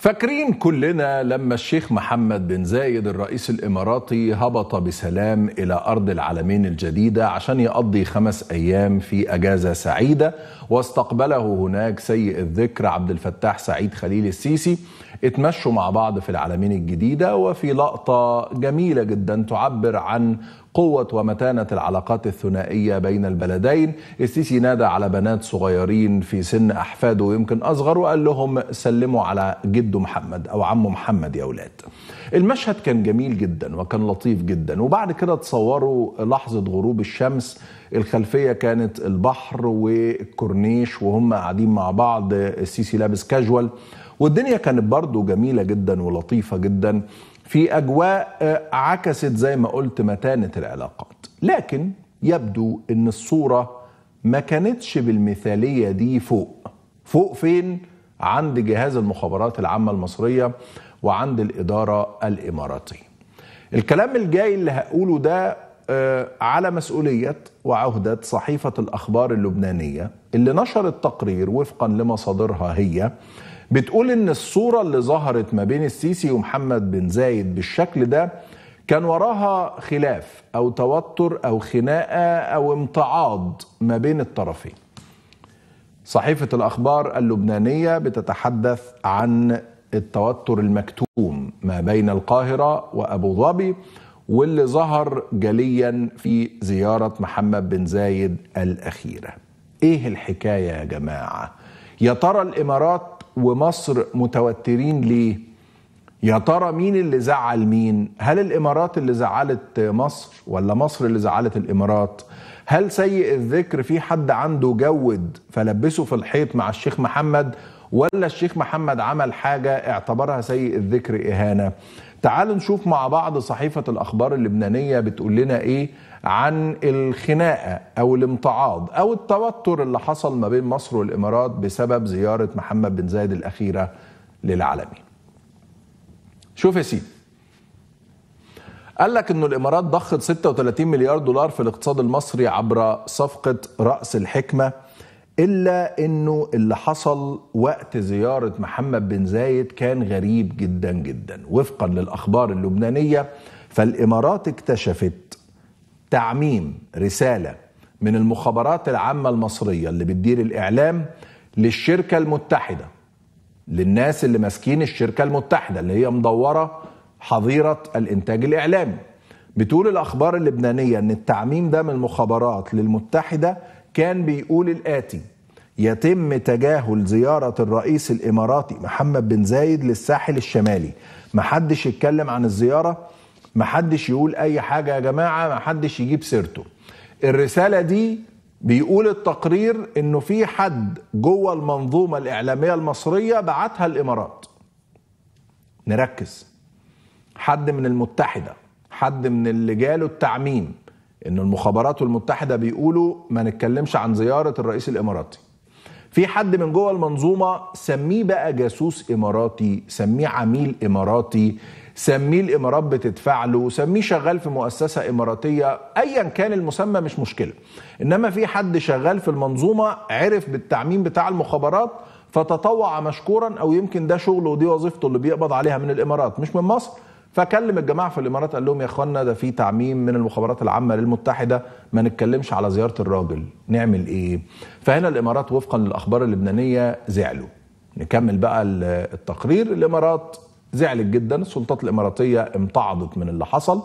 فاكرين كلنا لما الشيخ محمد بن زايد الرئيس الإماراتي هبط بسلام إلى أرض العالمين الجديدة عشان يقضي خمس أيام في أجازة سعيدة واستقبله هناك سيء الذكر عبد الفتاح سعيد خليل السيسي. اتمشوا مع بعض في العالمين الجديدة وفي لقطة جميلة جدا تعبر عن قوة ومتانة العلاقات الثنائية بين البلدين. السيسي نادى على بنات صغيرين في سن أحفاده ويمكن أصغر وقال لهم سلموا على جده محمد أو عمه محمد يا أولاد المشهد كان جميل جدا وكان لطيف جدا وبعد كده تصوروا لحظة غروب الشمس. الخلفية كانت البحر والكورنيش وهم قاعدين مع بعض. السيسي لابس كاجوال والدنيا كانت برضو جميلة جدا ولطيفة جدا. في أجواء عكست زي ما قلت متانة العلاقات. لكن يبدو إن الصورة ما كانتش بالمثالية دي فوق. فوق فين؟ عند جهاز المخابرات العامة المصرية وعند الإدارة الإماراتية. الكلام الجاي اللي هقوله ده على مسؤولية وعهدة صحيفة الأخبار اللبنانية اللي نشرت تقرير وفقا لمصادرها هي بتقول إن الصورة اللي ظهرت ما بين السيسي ومحمد بن زايد بالشكل ده كان وراها خلاف أو توتر أو خناقة أو امتعاض ما بين الطرفين. صحيفة الأخبار اللبنانية بتتحدث عن التوتر المكتوم ما بين القاهرة وأبو ظبي واللي ظهر جليا في زيارة محمد بن زايد الأخيرة. إيه الحكاية يا جماعة؟ يا ترى الإمارات ومصر متوترين ليه؟ يا ترى مين اللي زعل مين؟ هل الإمارات اللي زعلت مصر ولا مصر اللي زعلت الإمارات؟ هل سيء الذكر في حد عنده جود فلبسه في الحيط مع الشيخ محمد ولا الشيخ محمد عمل حاجة اعتبرها سيء الذكر إهانة تعالوا نشوف مع بعض صحيفة الأخبار اللبنانية بتقول لنا إيه عن الخناقة أو الامتعاض أو التوتر اللي حصل ما بين مصر والإمارات بسبب زيارة محمد بن زايد الأخيرة للعالمين. شوف يا سيدي. قال لك إنه الإمارات ضخت 36 مليار دولار في الاقتصاد المصري عبر صفقة رأس الحكمة. إلا إنه اللي حصل وقت زيارة محمد بن زايد كان غريب جدا جدا وفقا للأخبار اللبنانية فالإمارات اكتشفت تعميم رسالة من المخابرات العامة المصرية اللي بتدير الإعلام للشركة المتحدة للناس اللي ماسكين الشركة المتحدة اللي هي مدورة حظيرة الإنتاج الإعلامي. بتقول الأخبار اللبنانية إن التعميم ده من المخابرات للمتحدة كان بيقول الآتي يتم تجاهل زيارة الرئيس الإماراتي محمد بن زايد للساحل الشمالي. محدش يتكلم عن الزيارة محدش يقول أي حاجة يا جماعة محدش يجيب سيرته. الرسالة دي بيقول التقرير إنه في حد جوه المنظومة الإعلامية المصرية بعتها الإمارات. نركز. حد من المتحدة حد من اللي جاله التعميم إن المخابرات المتحدة بيقولوا ما نتكلمش عن زيارة الرئيس الإماراتي. في حد من جوه المنظومة سميه بقى جاسوس إماراتي سميه عميل إماراتي سميه الإمارات بتدفع له سميه شغال في مؤسسة إماراتية ايا كان المسمى مش مشكلة. إنما في حد شغال في المنظومة عرف بالتعميم بتاع المخابرات فتطوع مشكورا أو يمكن ده شغله ودي وظيفته اللي بيقبض عليها من الإمارات مش من مصر. فكلم الجماعة في الإمارات قال لهم يا إخوانا ده في تعميم من المخابرات العامة للمتحدة ما نتكلمش على زيارة الراجل نعمل إيه؟ فهنا الإمارات وفقا للأخبار اللبنانية زعلوا. نكمل بقى التقرير. الإمارات زعلت جدا السلطات الإماراتية امتعضت من اللي حصل.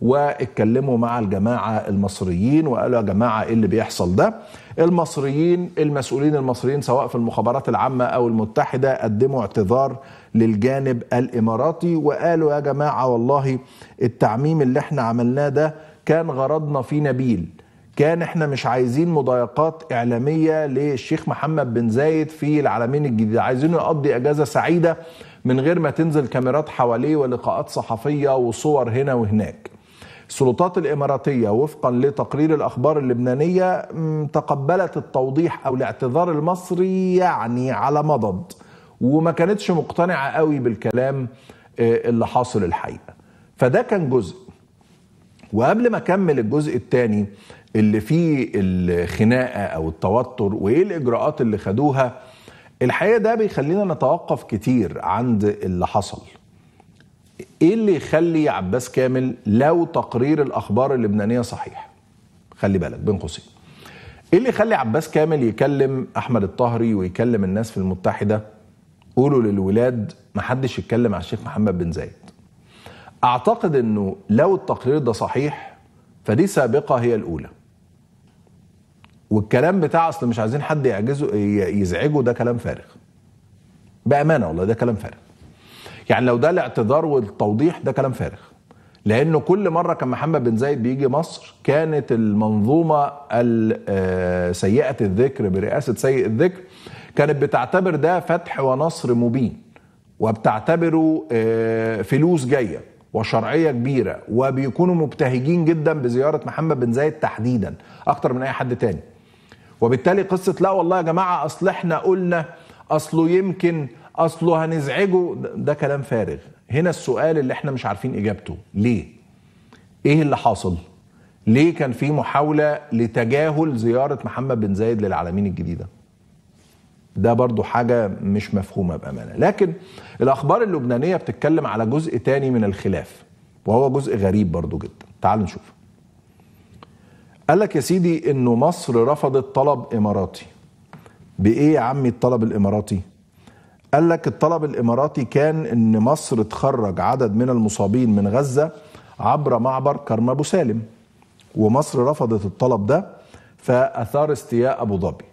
واتكلموا مع الجماعة المصريين وقالوا يا جماعة إيه اللي بيحصل ده؟ المصريين المسؤولين المصريين سواء في المخابرات العامة أو المتحدة قدموا اعتذار للجانب الإماراتي وقالوا يا جماعة والله التعميم اللي إحنا عملناه ده كان غرضنا فيه نبيل. كان إحنا مش عايزين مضايقات إعلامية للشيخ محمد بن زايد في العالمين الجديدة. عايزينه يقضي أجازة سعيدة من غير ما تنزل كاميرات حواليه ولقاءات صحفية وصور هنا وهناك. السلطات الإماراتية وفقا لتقرير الأخبار اللبنانية تقبلت التوضيح أو الاعتذار المصري يعني على مضض وما كانتش مقتنعة قوي بالكلام اللي حاصل الحقيقة. فده كان جزء. وقبل ما أكمل الجزء الثاني اللي فيه الخناقة أو التوتر وإيه الإجراءات اللي خدوها الحقيقة ده بيخلينا نتوقف كتير عند اللي حصل. إيه اللي يخلي عباس كامل لو تقرير الأخبار اللبنانية صحيح؟ خلي بالك بين قوسين. إيه اللي يخلي عباس كامل يكلم أحمد الطهري ويكلم الناس في المتحدة؟ قولوا للولاد محدش يتكلم على الشيخ محمد بن زايد. أعتقد إنه لو التقرير ده صحيح فدي سابقة هي الأولى. والكلام بتاع أصل مش عايزين حد يعجزه يزعجه ده كلام فارغ. بأمانة والله ده كلام فارغ. يعني لو ده الاعتذار والتوضيح ده كلام فارغ. لأنه كل مرة كان محمد بن زايد بيجي مصر كانت المنظومة سيئة الذكر برئاسة سيء الذكر كانت بتعتبر ده فتح ونصر مبين وبتعتبره فلوس جاية وشرعية كبيرة وبيكونوا مبتهجين جدا بزيارة محمد بن زايد تحديدا أكتر من أي حد تاني. وبالتالي قصة لا والله يا جماعة أصل إحنا قلنا أصله يمكن أصله هنزعجه ده كلام فارغ. هنا السؤال اللي إحنا مش عارفين إجابته. ليه؟ إيه اللي حاصل؟ ليه كان في محاولة لتجاهل زيارة محمد بن زايد للعالمين الجديدة؟ ده برضو حاجة مش مفهومة بأمانة. لكن الأخبار اللبنانية بتتكلم على جزء تاني من الخلاف وهو جزء غريب برضو جدا. تعال نشوف. قال لك يا سيدي إنه مصر رفضت طلب إماراتي. بإيه يا عمي الطلب الإماراتي؟ قال لك الطلب الإماراتي كان إن مصر تخرج عدد من المصابين من غزة عبر معبر كرم أبو سالم ومصر رفضت الطلب ده فأثار استياء أبو ظبي.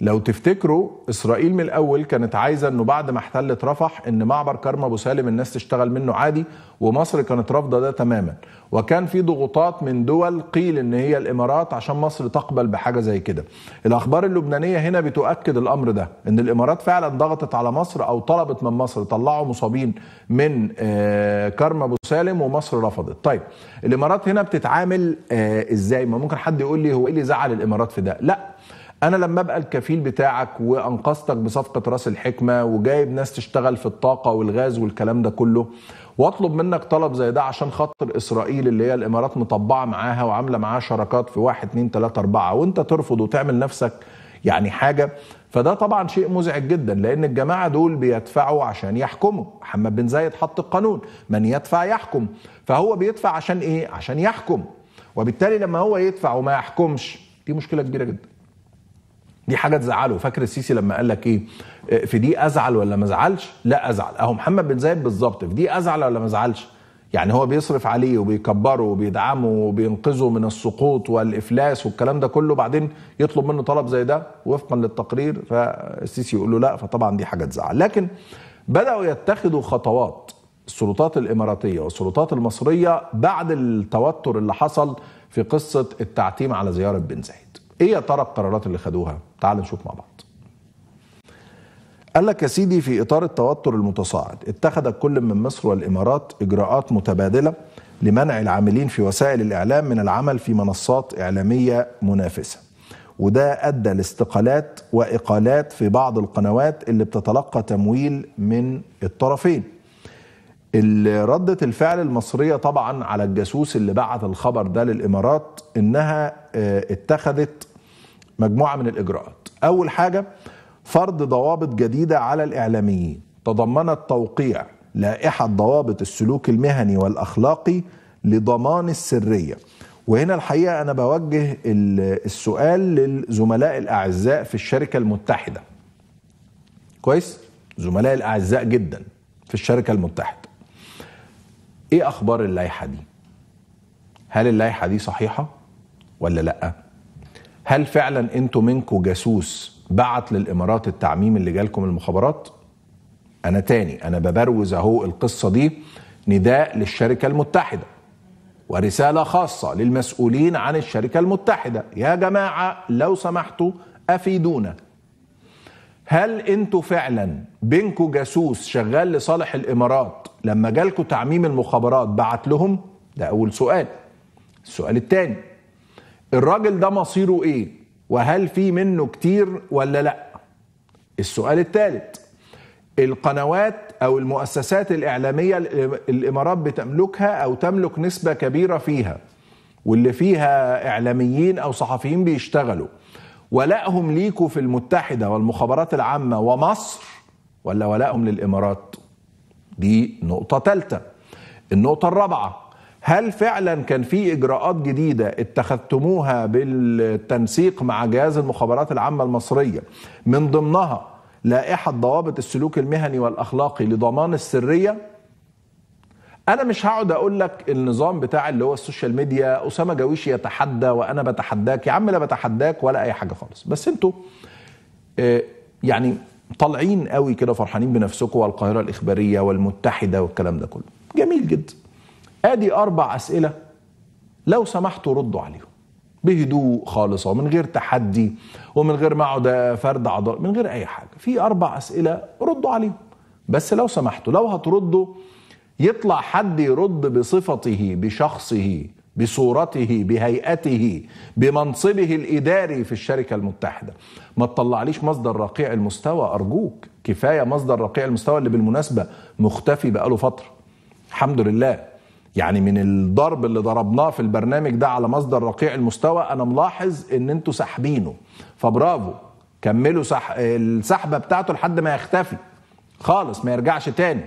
لو تفتكروا إسرائيل من الأول كانت عايزة إنه بعد ما احتلت رفح إن معبر كرم أبو سالم الناس تشتغل منه عادي ومصر كانت رافضة ده تماما. وكان في ضغوطات من دول قيل إن هي الإمارات عشان مصر تقبل بحاجة زي كده. الأخبار اللبنانية هنا بتؤكد الأمر ده إن الإمارات فعلا ضغطت على مصر أو طلبت من مصر طلعوا مصابين من كرم أبو سالم ومصر رفضت. طيب الإمارات هنا بتتعامل إزاي؟ ما ممكن حد يقول لي هو إيه اللي زعل الإمارات في ده؟ لا. أنا لما أبقى الكفيل بتاعك وأنقذتك بصفقة رأس الحكمة وجايب ناس تشتغل في الطاقة والغاز والكلام ده كله واطلب منك طلب زي ده عشان خاطر إسرائيل اللي هي الإمارات مطبعة معاها وعاملة معاها شراكات في واحد اتنين تلاتة أربعة وأنت ترفض وتعمل نفسك يعني حاجة فده طبعا شيء مزعج جدا لأن الجماعة دول بيدفعوا عشان يحكموا. محمد بن زايد حط القانون من يدفع يحكم فهو بيدفع عشان إيه؟ عشان يحكم. وبالتالي لما هو يدفع وما يحكمش دي مشكلة كبيرة جدا. دي حاجة تزعله. فاكر السيسي لما قال لك إيه؟ في دي أزعل ولا ما أزعلش؟ لا أزعل. أهو محمد بن زايد بالظبط. في دي أزعل ولا ما أزعلش؟ يعني هو بيصرف عليه وبيكبره وبيدعمه وبينقذه من السقوط والإفلاس والكلام ده كله بعدين يطلب منه طلب زي ده وفقا للتقرير فالسيسي يقول له لا فطبعا دي حاجة تزعل. لكن بدأوا يتخذوا خطوات السلطات الإماراتية والسلطات المصرية بعد التوتر اللي حصل في قصة التعتيم على زيارة بن زايد. إيه يا ترى القرارات اللي خدوها؟ تعال نشوف مع بعض. قال لك يا سيدي في إطار التوتر المتصاعد اتخذت كل من مصر والإمارات إجراءات متبادلة لمنع العاملين في وسائل الإعلام من العمل في منصات إعلامية منافسة. وده أدى لاستقالات وإقالات في بعض القنوات اللي بتتلقى تمويل من الطرفين. ردة الفعل المصرية طبعا على الجاسوس اللي بعت الخبر ده للإمارات إنها اتخذت مجموعة من الإجراءات. أول حاجة فرض ضوابط جديدة على الإعلاميين. تضمنت توقيع لائحة ضوابط السلوك المهني والأخلاقي لضمان السرية. وهنا الحقيقة أنا بوجه السؤال للزملاء الأعزاء في الشركة المتحدة. كويس؟ زملاء الأعزاء جدا في الشركة المتحدة. إيه أخبار اللائحة دي؟ هل اللائحة دي صحيحة ولا لأ؟ هل فعلا أنتوا منكم جاسوس بعت للإمارات التعميم اللي جالكم المخابرات؟ أنا تاني أنا ببروز أهو القصة دي. نداء للشركة المتحدة ورسالة خاصة للمسؤولين عن الشركة المتحدة. يا جماعة لو سمحتوا أفيدونا. هل أنتوا فعلا بينكوا جاسوس شغال لصالح الإمارات؟ لما جالكوا تعميم المخابرات بعت لهم؟ ده أول سؤال. السؤال الثاني الراجل ده مصيره إيه؟ وهل في منه كتير ولا لأ؟ السؤال الثالث القنوات أو المؤسسات الإعلامية الإمارات بتملكها أو تملك نسبة كبيرة فيها واللي فيها إعلاميين أو صحفيين بيشتغلوا ولائهم ليكوا في المتحدة والمخابرات العامة ومصر ولا ولائهم للإمارات؟ دي نقطة ثالثة النقطة الرابعة هل فعلا كان في إجراءات جديدة اتخذتموها بالتنسيق مع جهاز المخابرات العامة المصرية؟ من ضمنها لائحة ضوابط السلوك المهني والأخلاقي لضمان السرية. أنا مش هقعد أقول لك النظام بتاع اللي هو ال social media أسامة جاويش يتحدى وأنا بتحداك. يا عم لا بتحداك ولا أي حاجة خالص. بس أنتوا آه، يعني طالعين قوي كده فرحانين بنفسكم والقاهرة الإخبارية والمتحدة والكلام ده كله. جميل جدا. ادي أربع اسئله لو سمحتوا ردوا عليهم. بهدوء خالص ومن غير تحدي ومن غير ما اقعد فرد عضل من غير اي حاجة. في أربع اسئلة ردوا عليهم. بس لو سمحتوا لو هتردوا يطلع حد يرد بصفته بشخصه بصورته بهيئته بمنصبه الاداري في الشركة المتحدة. ما تطلعليش مصدر رقيع المستوى ارجوك. كفاية مصدر رقيع المستوى اللي بالمناسبة مختفي بقاله فترة. الحمد لله. يعني من الضرب اللي ضربناه في البرنامج ده على مصدر رقيع المستوى أنا ملاحظ إن أنتوا ساحبينه. فبرافو. كملوا سح... السحبة بتاعته لحد ما يختفي. خالص ما يرجعش تاني.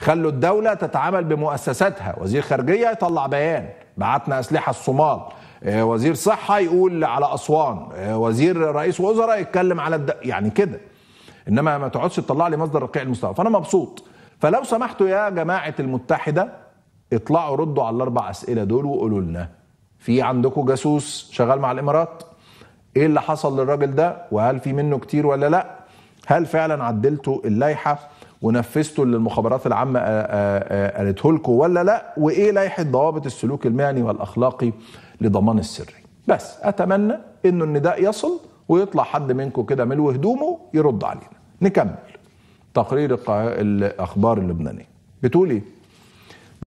خلوا الدولة تتعامل بمؤسساتها. وزير خارجية يطلع بيان. بعتنا أسلحة الصومال. آه، وزير صحة يقول على أسوان. آه، وزير رئيس وزراء يتكلم على الد... يعني كده. إنما ما تقعدش تطلع لي مصدر رقيع المستوى. فأنا مبسوط. فلو سمحتوا يا جماعة المتحدة اطلعوا ردوا على الأربع أسئلة دول وقولوا لنا. في عندكم جاسوس شغال مع الإمارات؟ إيه اللي حصل للراجل ده؟ وهل في منه كتير ولا لأ؟ هل فعلا عدلتوا اللائحة ونفذتوا اللي المخابرات العامة قالته لكم ولا لأ؟ وإيه لائحة ضوابط السلوك المهني والأخلاقي لضمان السري؟ بس أتمنى إنه النداء يصل ويطلع حد منكم كده ملو هدومه يرد علينا. نكمل تقرير الأخبار اللبنانية. بتقول إيه؟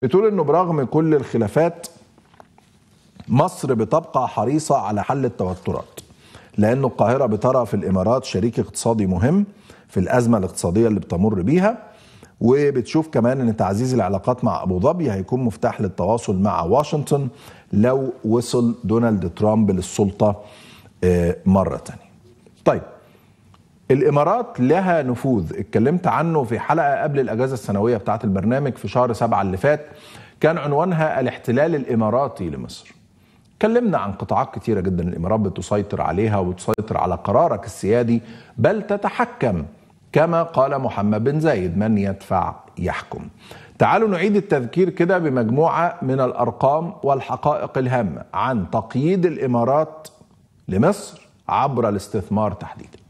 بتقول إنه برغم كل الخلافات مصر بتبقى حريصة على حل التوترات لأن القاهرة بترى في الإمارات شريك اقتصادي مهم في الأزمة الاقتصادية اللي بتمر بيها وبتشوف كمان إن تعزيز العلاقات مع أبو ظبي هيكون مفتاح للتواصل مع واشنطن لو وصل دونالد ترامب للسلطة آه، مرة ثانية. طيب الإمارات لها نفوذ. اتكلمت عنه في حلقة قبل الأجازة السنوية بتاعه البرنامج في شهر سبعة اللي فات. كان عنوانها الاحتلال الإماراتي لمصر. اتكلمنا عن قطاعات كتيرة جدا الإمارات بتسيطر عليها وتسيطر على قرارك السيادي بل تتحكم كما قال محمد بن زايد من يدفع يحكم. تعالوا نعيد التذكير كده بمجموعة من الأرقام والحقائق الهامة عن تقييد الإمارات لمصر عبر الاستثمار تحديدا.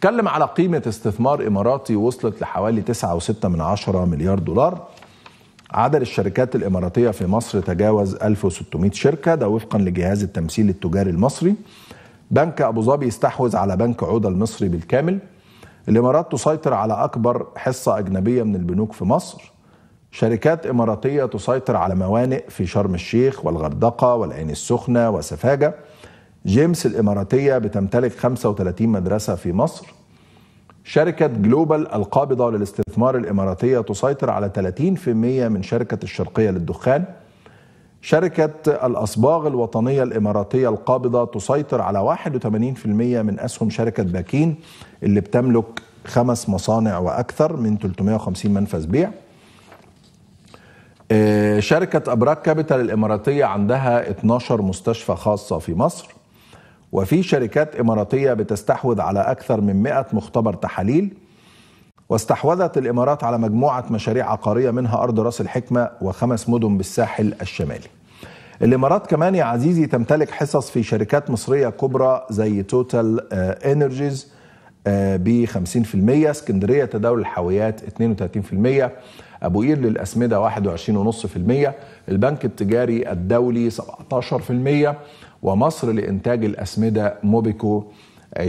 تكلم على قيمة استثمار إماراتي وصلت لحوالي 9.6 من عشرة مليار دولار. عدد الشركات الإماراتية في مصر تجاوز 1600 شركة ده وفقا لجهاز التمثيل التجاري المصري. بنك أبو ظبي استحوذ على بنك عودة المصري بالكامل. الإمارات تسيطر على أكبر حصة أجنبية من البنوك في مصر. شركات إماراتية تسيطر على موانئ في شرم الشيخ والغردقة والعين السخنة وسفاجة. جيمس الإماراتية بتمتلك 35 مدرسة في مصر. شركة جلوبال القابضة للاستثمار الإماراتية تسيطر على 30% من شركة الشرقية للدخان. شركة الأصباغ الوطنية الإماراتية القابضة تسيطر على 81% من أسهم شركة باكين اللي بتملك خمس مصانع وأكثر من 350 منفذ بيع. آه، شركة أبراج كابيتال الإماراتية عندها 12 مستشفى خاصة في مصر. وفي شركات إماراتية بتستحوذ على أكثر من 100 مختبر تحاليل واستحوذت الإمارات على مجموعة مشاريع عقارية منها أرض راس الحكمة وخمس مدن بالساحل الشمالي. الإمارات كمان يا عزيزي تمتلك حصص في شركات مصرية كبرى زي TotalEnergies ب 50% اسكندرية تداول الحاويات 32% أبو قير للأسمدة 21.5% البنك التجاري الدولي 17% ومصر لإنتاج الأسمدة موبيكو 20%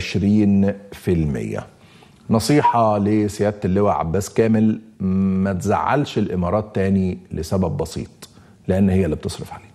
نصيحة لسيادة اللواء عباس كامل ما تزعلش الإمارات تاني لسبب بسيط لأن هي اللي بتصرف عليه.